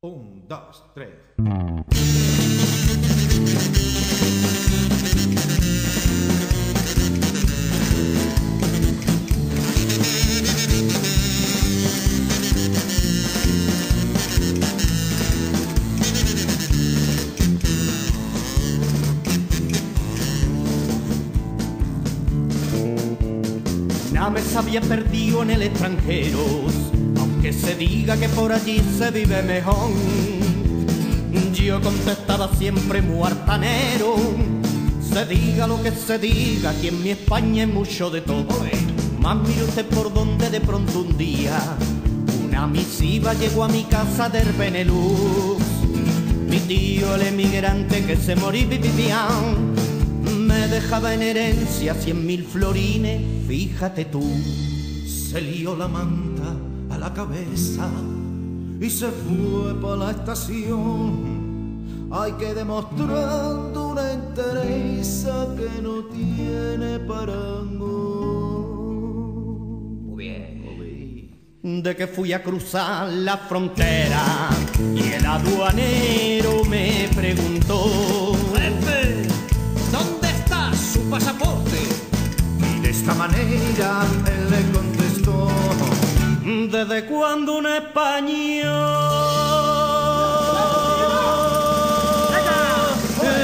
Un, dos, tres. Una vez había perdido en el extranjero, aunque se diga que por allí se vive mejor. Yo contestaba siempre muertanero, se diga lo que se diga, aquí en mi España hay mucho de todo. Más mire usted por donde de pronto un día una misiva llegó a mi casa del Benelux. Mi tío el emigrante que se morí vivían me dejaba en herencia cien mil florines, fíjate tú. Se lió la manta a la cabeza y se fue para la estación. Hay que demostrando una entereza que no tiene parangón. Muy bien. de que fui a cruzar la frontera y el aduanero me preguntó Jefe, ¿dónde está su pasaporte? Y de esta manera él le contestó. ¿Desde cuándo un español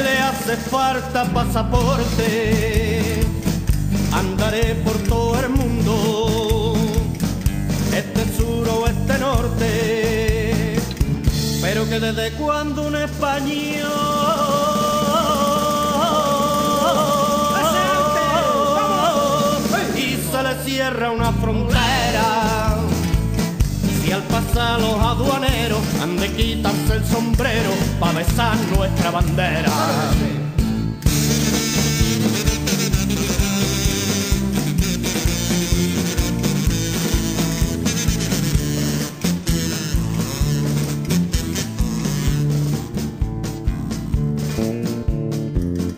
le hace falta pasaporte? Andaré por todo el mundo, este sur o este norte, pero que desde cuándo un español y se le cierra una frontera. Al pasar los aduaneros han de quitarse el sombrero para besar nuestra bandera.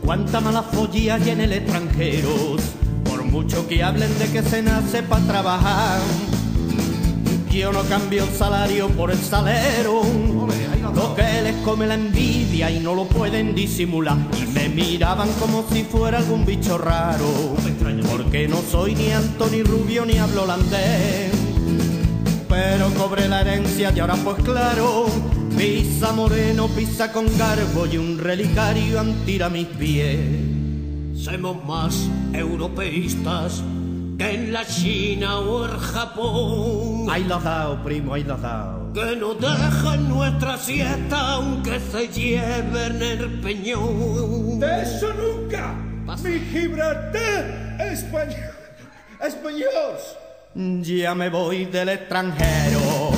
Cuánta mala follía hay en el extranjero, por mucho que hablen de que se nace para trabajar. Yo no cambio el salario por el salero, lo que les come la envidia y no lo pueden disimular. Y me miraban como si fuera algún bicho raro, porque no soy ni Anthony Rubio ni hablo holandés. Pero cobré la herencia y ahora pues claro, pisa moreno, pisa con garbo y un relicario antira mis pies. Somos más europeístas que en la China o el Japón. Ahí lo dado, primo, ahí lo dado. Que no dejan nuestra siesta aunque se lleven el peñón. De eso nunca. Mi Gibraltar español. Españols. Ya me voy del extranjero,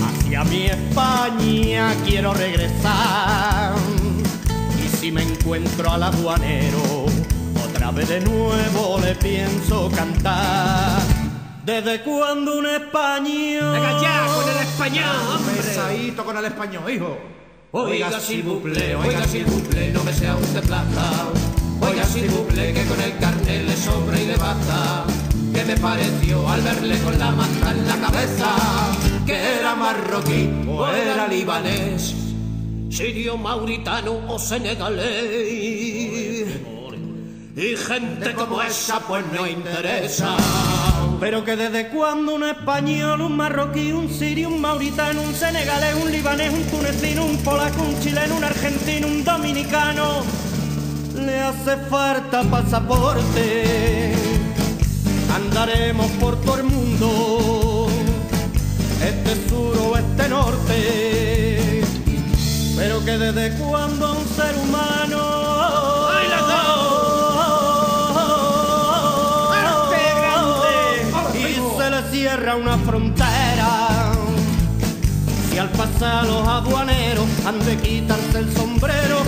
hacia mi España quiero regresar. Y si me encuentro al aduanero, otra vez de nuevo le pienso cantar. ¿Desde cuándo un español? Venga ya con el español, hombre. Pesadito con el español, hijo. Oiga, vous plaît, oiga, vous plaît, no me sea usted plata. Oiga, vous plaît, que con el carnet le sobra y le basta. ¿Qué me pareció al verle con la manta en la cabeza? Que era marroquí o era libanés, sirio, mauritano o senegalés. Y gente como esa pues no interesa. Pero que desde cuándo un español, un marroquí, un sirio, un mauritano, un senegalés, un libanés, un tunecino, un polaco, un chileno, un argentino, un dominicano, le hace falta pasaporte. Andaremos por todo el mundo, este sur o este norte, pero que desde cuándo un ser humano una frontera. Si al pasar los aduaneros han de quitarse el sombrero